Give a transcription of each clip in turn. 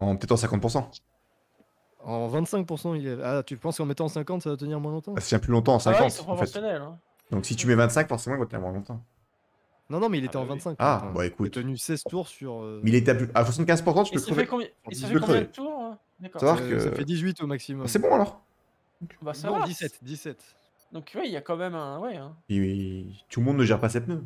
En peut-être en 50%. En 25%, il est... Ah, tu penses qu'en mettant en 50, ça va tenir moins longtemps Ça tient plus longtemps en Ah ouais, 50 ils sont en fait. proportionnels. Hein. Donc si tu mets 25, forcément il va tenir moins longtemps. Non, non, mais il était Ah en bah oui. 25. Ah, Quentin. bah Il a écoute. tenu 16 tours sur. euh, Mais il était à, plus- à 75%, tu Il peux s'est fait crever. combien, il s'est Tu fait combien de tours hein? D'accord. Ça va euh, que- ça fait 18 au maximum. Ah, C'est bon alors Bah ça Non, va. 17, 17. Donc ouais, il y a quand même un... Ouais, hein. Et Tout le monde ne gère pas ses pneus.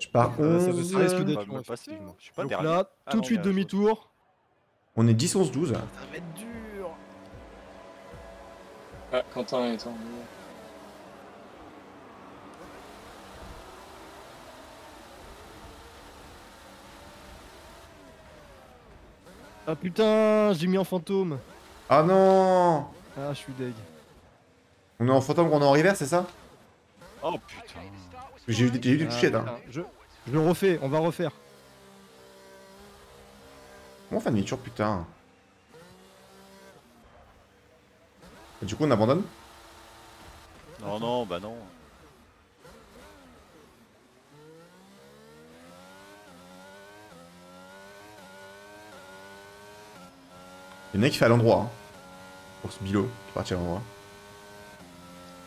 Je pars Euh, ça, 11. ça risque d'être long, même pas effectivement. si, Je suis pas Donc derrière. là, Ah tout de suite demi-tour. On est 10, 11, 12. Ça va être dur. Ah, Quentin est en. Ah putain, j'ai mis en fantôme. Ah non Ah, je suis deg. On est en fantôme, on est en river, c'est ça? Oh putain. J'ai eu Ah, touchettes, hein. je... je le refais, on va refaire. Comment on fait demi-tour, putain? Et Du coup, on abandonne? Non, non, bah non. Il y en a qui fait à l'endroit. Hein. Pour ce bilo, qui partit à l'endroit.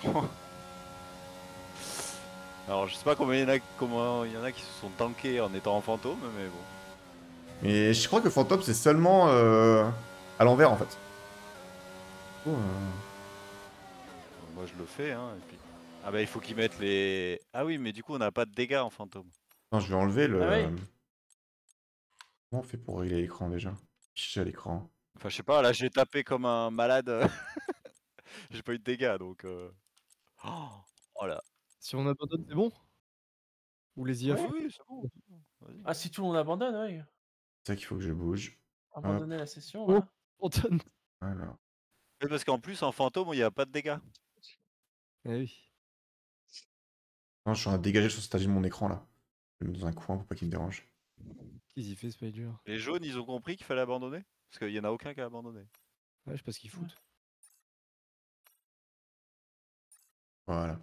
Alors je sais pas combien il y en a, comment il y en a qui se sont tankés en étant en fantôme, mais bon. Mais je crois que fantôme, c'est seulement euh, à l'envers, en fait. Oh, euh, Moi je le fais, hein. Et puis... Ah bah il faut qu'ils mettent les. Ah oui, mais du coup on n'a pas de dégâts en fantôme. Non, je vais enlever le... Ah. Comment on fait pour régler l'écran, déjà? Afficher à l'écran. Enfin je sais pas, là j'ai tapé comme un malade. j'ai pas eu de dégâts donc. Euh... Oh, oh là. Si on abandonne, c'est bon? Ou les IF Ouais. Oui, c'est bon. Ah, si tout le monde abandonne, ouais. C'est ça qu'il faut que je bouge. Abandonner la session. Oh. Anton Alors. Oui, parce qu'en plus en fantôme il n'y a pas de dégâts. Eh oui. Non, je suis en train de dégager sur ce de mon écran, là. Je vais me mettre dans un coin pour pas qu'il me dérange. Qu'est-ce qu'il fait, Spider? Les jaunes ils ont compris qu'il fallait abandonner? Parce qu'il y en a aucun qui a abandonné. Ouais, je sais pas ce qu'ils foutent. Voilà.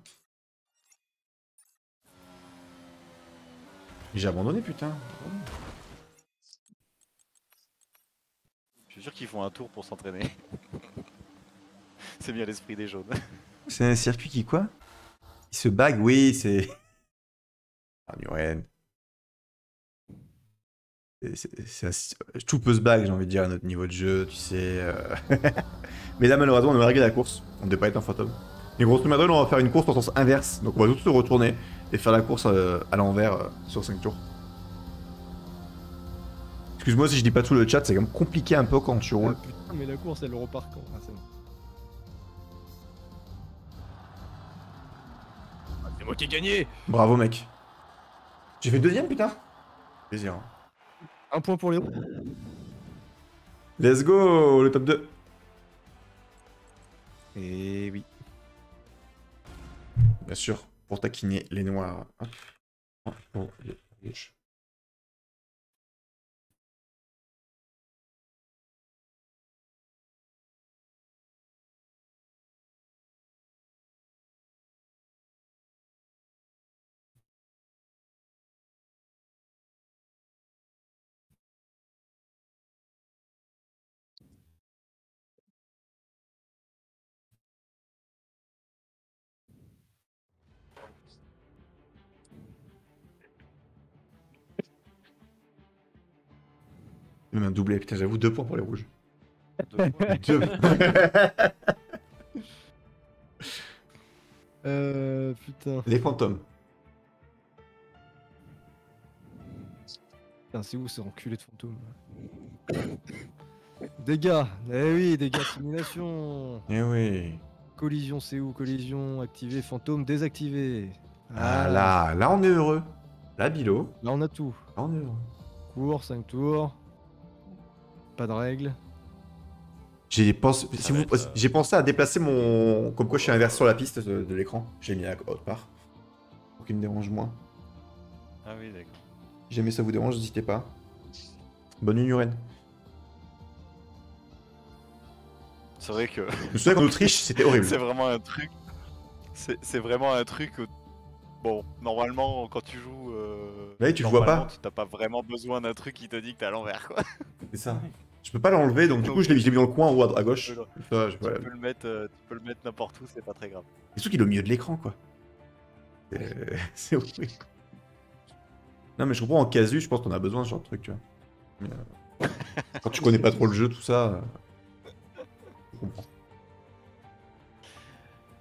J'ai abandonné, putain. Je suis sûr qu'ils font un tour pour s'entraîner. c'est bien l'esprit des jaunes. C'est un circuit qui quoi? Il se bague, oui, c'est. Ah, Muren. Tout peut se bag, j'ai envie de dire, à notre niveau de jeu, tu sais. euh. Mais là, malheureusement, on va régler la course. On ne devait pas être un fantôme. Et grosso modo, on va faire une course en sens inverse. Donc, on va tout se retourner et faire la course euh, à l'envers euh, sur 5 tours. Excuse-moi si je dis pas tout le chat, c'est quand même compliqué un peu quand tu Ah, roules. putain, mais la course, elle repart quand? Ah, c'est bon. Ah, c'est moi qui ai gagné Bravo, mec. J'ai fait deuxième, putain. Plaisir. hein. Un point pour les Let's go, le top 2. Et oui. Bien sûr, pour taquiner les noirs. Rouges. Même un doublé, putain, j'avoue, deux points pour les rouges. Deux. Deux. Euh. Putain. les fantômes. Putain, c'est où ce enculé de fantôme Dégâts Eh oui, dégâts, simulation Eh oui. Collision, c'est où? Collision, activé, fantôme, désactivé. Ah là, là on est heureux. Là, Bilo, Là, on a tout. là on est heureux. Cours, 5 tours. Pas de règles. J'ai pensé, Ça si va vous- être, euh, j'ai pensé à déplacer mon. Comme quoi je suis inversé sur la piste de, de l'écran. J'ai mis à autre part. Pour qu'il me dérange moins. Ah oui, d'accord. Jamais ça vous dérange, n'hésitez pas. Bonne nuit, Uren. C'est vrai que Je me souviens qu'en Autriche, c'était horrible. c'est vraiment un truc. C'est c'est vraiment un truc. où- Bon, normalement, quand tu joues Là, tu le vois pas. tu T'as pas vraiment besoin d'un truc qui te dit que t'es à l'envers, quoi. C'est ça. Je peux pas l'enlever, donc du coup, je l'ai mis dans le coin en haut à, gauche. Non, Ça, je- Tu peux le mettre, euh, tu peux le mettre n'importe où, c'est pas très grave. Et surtout qu'il est au milieu de l'écran, quoi. C'est- horrible. Non, mais je comprends, en casu, je pense qu'on a besoin de ce genre de truc, tu vois. Mais, euh, quand tu connais pas trop le jeu, tout ça. euh, Je comprends.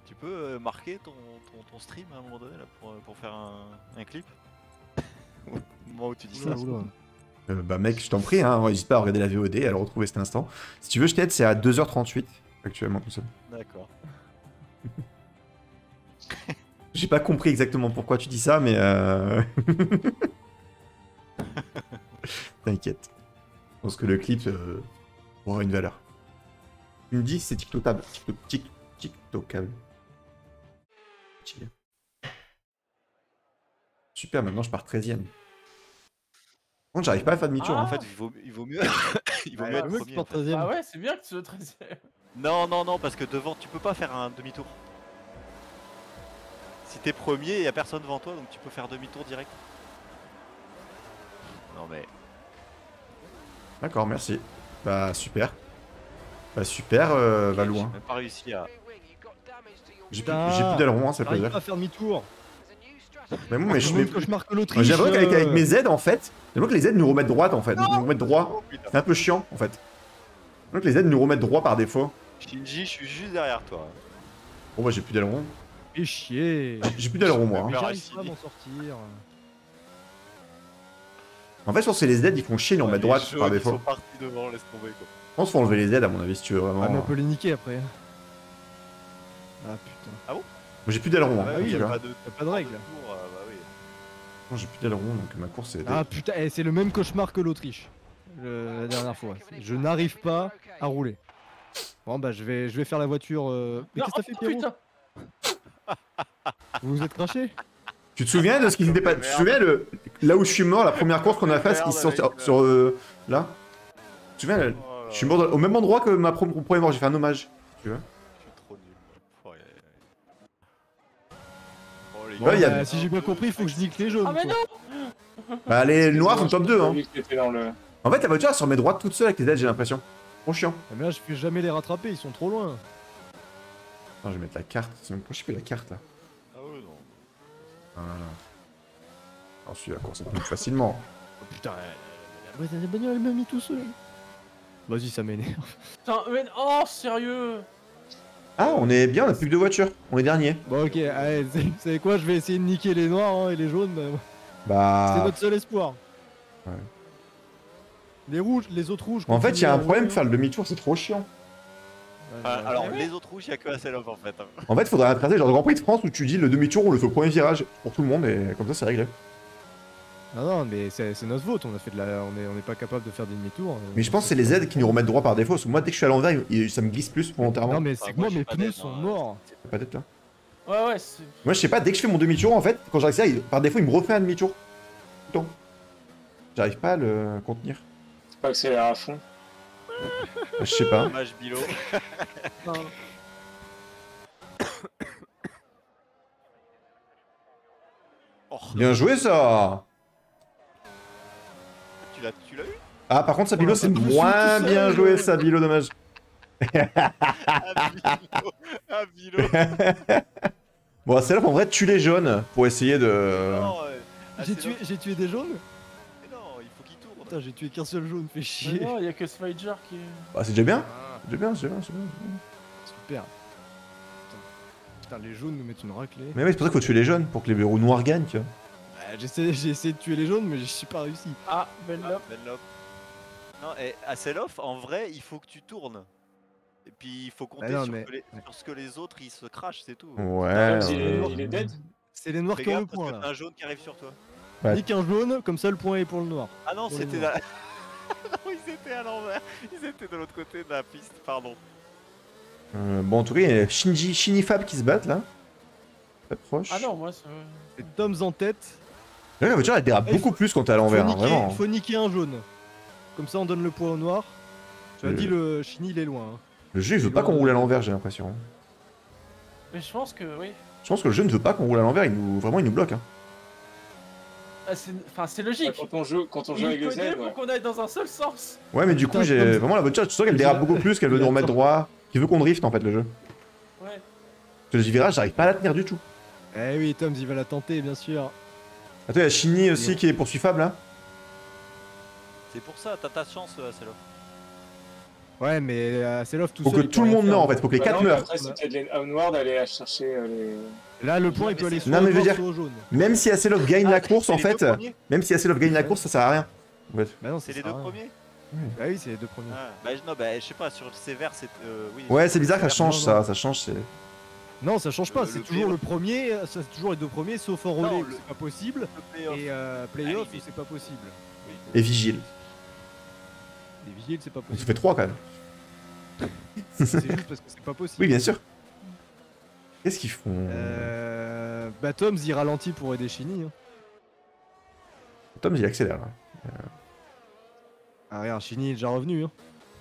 Tu peux euh, marquer ton, ton, ton stream à un moment donné là, pour, pour faire un, un clip? Moment où tu dis ça. Oula. Euh, bah, mec, je t'en prie, hein, n'hésite pas à regarder la VOD et à le retrouver cet instant. Si tu veux, je t'aide, c'est à 2h38 actuellement tout ça. D'accord. J'ai pas compris exactement pourquoi tu dis ça, mais. Euh... T'inquiète. Je pense que le clip euh, aura une valeur. Tu me dis c'est TikTokable. Tiktok- Tik- TikTokable. Super, maintenant je pars 13ème. Contre, j'arrive pas à faire demi-tour. Ah. hein. En fait, il vaut, il vaut mieux, il vaut Ouais, mieux être premier. en fait. 13ème. Ah ouais, c'est bien que tu sois 13 Non, non, non, parce que devant, tu peux pas faire un demi-tour. Si t'es premier, y a personne devant toi, donc tu peux faire demi-tour direct. Non mais, D'accord, merci. Bah, super. Bah, super, euh, va j'ai loin. même pas réussi à. J'ai plus, j'ai plus d'aileron, hein, ça peut J'arrive dire. pas à faire demi-tour. Mais bon, mais je marque l'Autriche. J'aimerais qu'avec avec euh, mes aides, en fait, j'aimerais que les aides nous remettent droite, en fait. Nous remettent droit. Oh. C'est un peu chiant, en fait. J'aimerais que les aides nous remettent droit par défaut. Shinji, je suis juste derrière toi. Bon, bah, j'ai plus d'aileron. Fais chier. J'ai plus d'aileron, moi. hein. Mais J'arrive pas à m'en sortir. En fait, je pense que c'est les aides, ils font chier, ils nous remettent Les droite par ils défaut. sont partis devant, laisse tomber quoi. Je pense qu'il faut enlever les aides, à mon avis, si tu veux vraiment. Ah, mais on Moi, peut les niquer après. Ah putain. J'ai plus d'aileron, Ah hein, bah en oui, tout y a cas. pas de, pas règle. euh, bah oui. Non, J'ai plus d'aileron, donc ma course est. Ah putain, eh, c'est le même cauchemar que l'Autriche. le- La dernière fois. Je n'arrive pas à rouler. Bon bah je vais, je vais faire la voiture. euh, Mais qu'est-ce que t'as fait Pierrot putain Vous vous êtes craché Tu te souviens de ce qui s'était pas. Tu te souviens le... là où je suis mort, la première course qu'on a faite, qui sont sur. sur, euh, là? Tu te souviens, là Oh là je suis mort dans- au même endroit que ma premier mort, j'ai fait un hommage. Tu vois? Bon, Ouais, y a- bah, Si j'ai bien compris, il faut que je nique les jaunes. Ah mais non Bah, les noirs sont top 2, hein. Le. En fait, la voiture, elle se remet droite toute seule avec les aides, j'ai l'impression. Trop chiant. Ah, Mais là je peux jamais les rattraper, ils sont trop loin. Attends, je vais mettre la carte. C'est même pas je fais la carte là. Ah ouais, non. Voilà. Alors, celui-là, la course plus facilement. Oh, putain, euh, la bagnole elle m'a mis tout seul. Vas-y, ça m'énerve. Putain, mais... Oh, sérieux Ah, on est bien, on a plus que deux voitures. On est dernier. Bon ok, allez, vous savez- quoi, je vais essayer de niquer les noirs hein, et les jaunes. bah, C'est notre seul espoir. Ouais. Les rouges, les autres rouges. En fait, il y a un problème, faire le demi-tour, c'est trop chiant. Ah, alors, ouais. les autres rouges, y a que en fait. hein. En fait, faudrait intéresser genre le Grand Prix de France où tu dis le demi-tour, on le fait au premier virage pour tout le monde et comme ça, c'est réglé. Non, non, mais c'est notre faute, on a fait de la... on est, on est pas capable de faire des demi-tours. euh, Mais je pense que c'est les aides qui nous remettent droit par défaut. Parce que moi, dès que je suis à l'envers, ça me glisse plus volontairement. Non mais Ah, c'est que moi, mes pneus sont hein. morts. Pas d'être là. Ouais, ouais, c'est... Moi, je sais pas, dès que je fais mon demi-tour, en fait, quand j'arrive ça, il- par défaut, il me refait un demi-tour. Tout. J'arrive pas à le contenir. C'est pas accéléré à fond. Je sais pas. Dommage, Bilo. Bien joué, ça Ah, par contre, Sabilo, c'est je moins bien joué, Sabilo, dommage. Ah, Bilo Ah, Bilo Bon, celle-là, en vrai, tue les jaunes pour essayer de. Euh, J'ai tué, j'ai tué des jaunes mais Non, il faut qu'il tourne. Putain, j'ai tué qu'un seul jaune, fais Mais chier. non, il y a que Spider qui. Bah, c'est déjà bien. Ah, C'est déjà bien, c'est déjà bien, c'est bien. super. Putain. Putain, les jaunes nous mettent une raclée. Mais oui, c'est pour ça qu'il faut tuer les jaunes, pour que les verrous noirs gagnent, tu vois. Bah, j'essaie- j'ai essayé de tuer les jaunes, mais j'ai pas réussi. Ah, belle Ah, lope. Non, et Asselov, en vrai, il faut que tu tournes. Et puis il faut compter non, sur, mais- que les- sur ce que les autres ils se crachent, c'est tout. Ouais. Est, il est dead. C'est les noirs Fais qui ont le parce point que là. t'as un jaune qui arrive sur toi. Ouais. Nique un jaune, comme ça le point est pour le noir. Ah non, Pour les c'était non, ils étaient à l'envers. Ils étaient de l'autre côté de la piste, pardon. Euh, bon, en tout cas, il y a Shinji, Shinifab qui se battent là. Proche. Ah non, moi, c'est... C'est Toms en tête. Là, la voiture elle dérape beaucoup plus quand t'es à Faut l'envers, hein, niquer, vraiment. faut niquer un jaune. Comme ça on donne le point au noir. Tu as dit le Chini il est loin. hein. Le jeu il veut pas qu'on roule à l'envers, j'ai l'impression. Mais je pense que, oui. Je pense que le jeu ne veut pas qu'on roule à l'envers, il nous... vraiment il nous bloque. Hein. Ah, c'est enfin, c'est Ouais, logique. Quand on joue, quand on joue Il avec le Z, pour ouais. qu'on aille dans un seul sens. Ouais, mais du coup, j'ai comme- vraiment la voiture. Tu sens qu'elle dérape beaucoup plus, qu'elle veut nous remettre droit. Qu'il veut qu'on drift en fait le jeu. Ouais. Le virage, j'arrive pas à la tenir du tout. Eh oui, Tom, il va la tenter, bien sûr. Attends, il y a Shinny aussi qui est poursuivable là. C'est pour ça, t'as ta chance, euh, Celo. Ouais, mais euh, l'off tout Faut seul. que il tout le monde meure en fait, faut que les Bah 4 non, mais meurent. Après, Onward aller chercher euh, les. Là, le point, Non, il peut mais aller soit Non, mais je veux dire- jaune. Même si Acelov gagne la course en fait, même si Acelov gagne la course, ça sert à rien. Bah non, C'est les deux premiers Bah oui, c'est les deux premiers. Ah, Bah non, bah je sais pas, sur le sévère, c'est. euh, oui. Ouais, c'est bizarre que ça change ça, ça change. c'est- Non, ça change pas, c'est toujours le premier, c'est toujours les deux premiers, sauf en relais, c'est pas possible, et euh, playoff, c'est pas possible. Et Vigile. Les vigiles, c'est pas Ça possible. fait 3 quand même. c'est juste parce que c'est pas possible. Oui, bien sûr. Qu'est-ce qu'ils font? Euh... Bah Tom, il ralentit pour aider Shinny. Hein. Tom, il accélère. là. Ah regarde, Shinny est déjà revenu. Hein.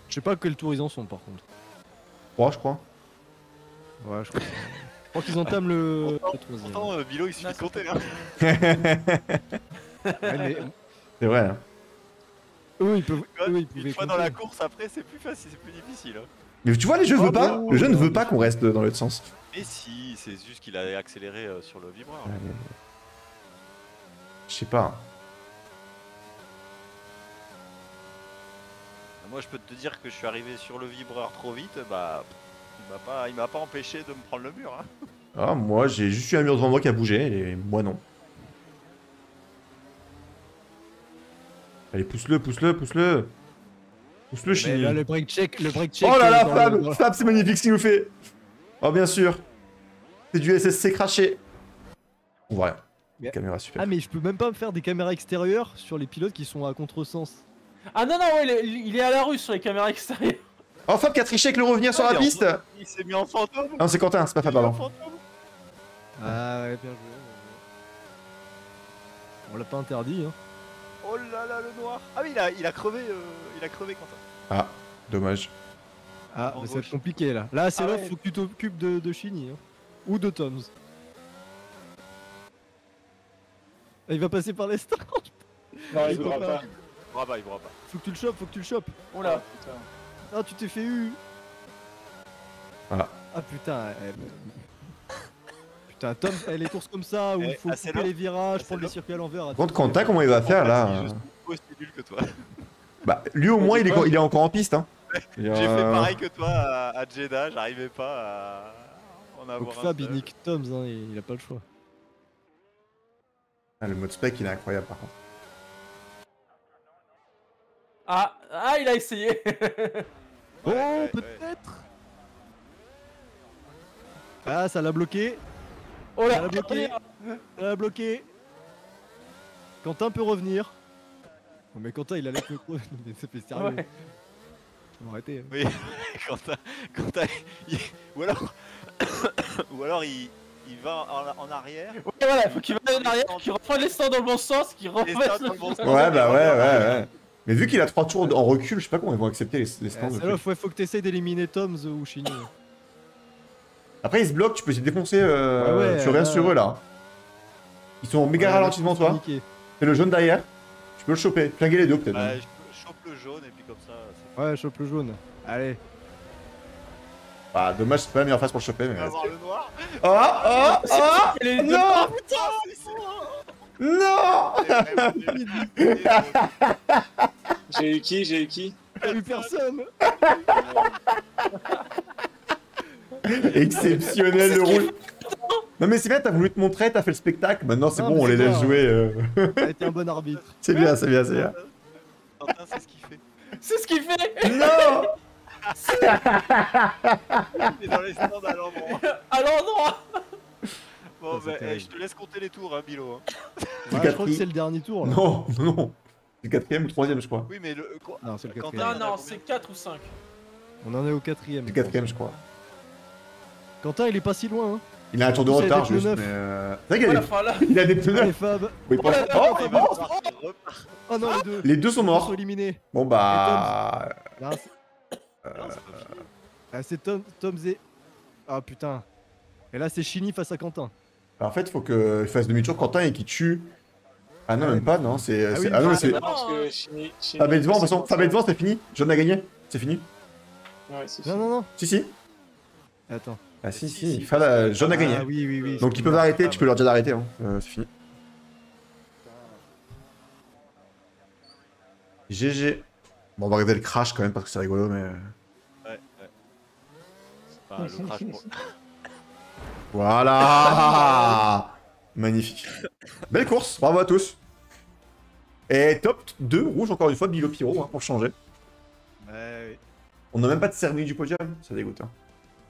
Je sais pas quel tour ils en sont par contre. 3, je crois. Ouais, je crois. je crois qu'ils entament le. Pourtant, euh, Bilo, il suffit de compter. Hein. Ouais, mais C'est vrai. hein. eux, ils peuvent. Quand- Eux, ils Une fois dans compter. la course, après, c'est plus facile, c'est plus difficile. hein. Mais tu vois, les jeux Ah veulent pas. bon Le jeu ne veut pas qu'on reste dans l'autre sens. Mais si, c'est juste qu'il a accéléré euh, sur le vibreur. Je sais pas. Moi, je peux te dire que je suis arrivé sur le vibreur trop vite, bah. Il m'a pas, il m'a pas empêché de me prendre le mur. Hein. Ah, moi, j'ai juste eu un mur devant moi qui a bougé, et moi non. Allez, pousse-le, pousse-le, pousse-le. Pousse-le, Mais Chini. là, le break check, le break check. Oh là là, Fab le- Fab, c'est magnifique ce qu'il nous fait Oh, bien sûr C'est du SSC craché On voit rien. Mais- Caméra super. Ah, mais je peux même pas me faire des caméras extérieures sur les pilotes qui sont à contresens. Ah non, non, ouais, il est, il est à la rue sur les caméras extérieures. Oh, Fab qui a triché avec le revenir sur Ah, la piste Il s'est mis en fantôme. Ah Non, c'est Quentin, c'est pas Fab, pardon. fantôme. Ah, ouais, bien joué. bien joué. On l'a pas interdit, hein. Oh là là, le noir. Ah oui, il a, il a crevé, euh, il a crevé Quentin. Ah, dommage. Ah, mais ça va être compliqué là. Là, c'est Ah là, ouais. faut que tu t'occupes de, de Shinny. Hein. Ou de Toms. Ah, Il va passer par les stars. Non, il Il voudra peut pas. Il pourra pas, il pourra pas. Faut que tu le chopes, faut que tu le chopes. Oh là. Putain. Ah, tu t'es fait eu. Ah. Ah putain. elle- Putain, Tom, eh, les courses comme ça où Eh, il faut couper les virages, prendre les circuits à l'envers. Contre, Quentin, comment il va faire là Je suis aussi nul que toi. Bah, lui au moins, il est, il est encore en piste. Hein. J'ai fait pareil que toi à, à Jeddah, j'arrivais pas à en Donc avoir un Fab, il nique Toms, hein, il, il a pas le choix. Ah, le mode spec, il est incroyable par contre. Ah, ah, il a essayé. Oh, Ouais, ouais, ouais. peut-être Ah, ça l'a bloqué. Oh Ça là, l'a bloqué. Ça l'a bloqué. Quentin peut revenir. Oh, mais Quentin, il a la queue creuse. Mais Ça fait sérieux. Ouais. Arrêter. hein. Oui, Quentin, Quentin, il- ou alors, ou alors il, il va en, en arrière. Ouais, voilà, faut qu'il va en arrière, qu'il reprenne les stands dans le bon sens, qu'il stands refasse dans le bon sens. Ouais, bah ouais, ouais, ouais. Mais vu qu'il a 3 tours en recul, je sais pas comment ils vont accepter les, les Euh, stands. c'est là, faut, faut que tu essayes d'éliminer Toms ou Shinny. Après, ils se bloquent, tu peux essayer de défoncer. Euh, Ouais, ouais, tu reviens sur eux là. Ils sont méga Ouais, ralentis devant toi. C'est le jaune derrière. Tu peux le choper. Flinguer les deux peut-être. Bah, même. je chope le jaune et puis comme ça. Ouais, chope le jaune. Allez. Bah, dommage, c'est pas la meilleure phase pour le choper. Mais... On va voir le noir. Oh, oh, oh Il est- Non Putain, c'est ça. Non nul. J'ai eu qui J'ai eu qui? T'as eu personne Exceptionnel le roule. Non mais c'est bien, t'as voulu te montrer, t'as fait le spectacle. Maintenant c'est bon, on les laisse bien. jouer. euh. T'as été un bon arbitre. c'est bien, c'est bien, c'est bien. Quentin, c'est ce qu'il fait. C'est ce qu'il fait Non Il est dans les stands à l'endroit. à l'endroit. Bon, bah, eh, je te laisse compter les tours, hein, Bilo. hein. Ouais, je crois que c'est le dernier tour là. Non, non, non. C'est le quatrième ou le troisième, je crois. Oui, mais le. quoi Non, c'est le Quentin, quatrième. Non, il a non, c'est 4 ou 5. On en est au quatrième. C'est le quatrième, je crois. Quentin, il est pas si loin. Hein. Il a un tour de retard juste, mais. euh, vrai qu'il a, Voilà, des... là. il a des pneus Allez, neufs. Fab. Oui, Oh là là, Oh, Il oh, oh. Oh non, les deux. Les deux sont Ils morts. sont éliminés. Bon bah. C'est- Non, c'est ah, c'est Tom, Tom Zé. Ah putain. Et là, c'est Shinny face à Quentin. Alors, en fait, faut qu'il fasse demi-tour Quentin et qu'il tue Ah non, même pas, non, c'est... Ah oui, Ah non, mais ah, c'est... mais Fabien devant, de toute c'est façon, ça. devant, c'est fini. John a gagné, c'est fini. Ouais, c'est Non, non, non. Si, si. Attends. Ah si, Si, si, John a gagné. Ah oui, oui, oui. Donc ils peuvent arrêter, tu peux leur dire d'arrêter, hein. Euh, c'est fini. GG. Bon, on va regarder le crash quand même parce que c'est rigolo, mais... euh, Ouais, ouais. Enfin, le crash pour- Voilà Magnifique. Belle course, bravo à tous. Et top 2 rouge encore une fois, Bilo Pyro, hein, pour changer. Ouais, oui. On n'a même pas de servi du podium, ça dégoûte. Hein.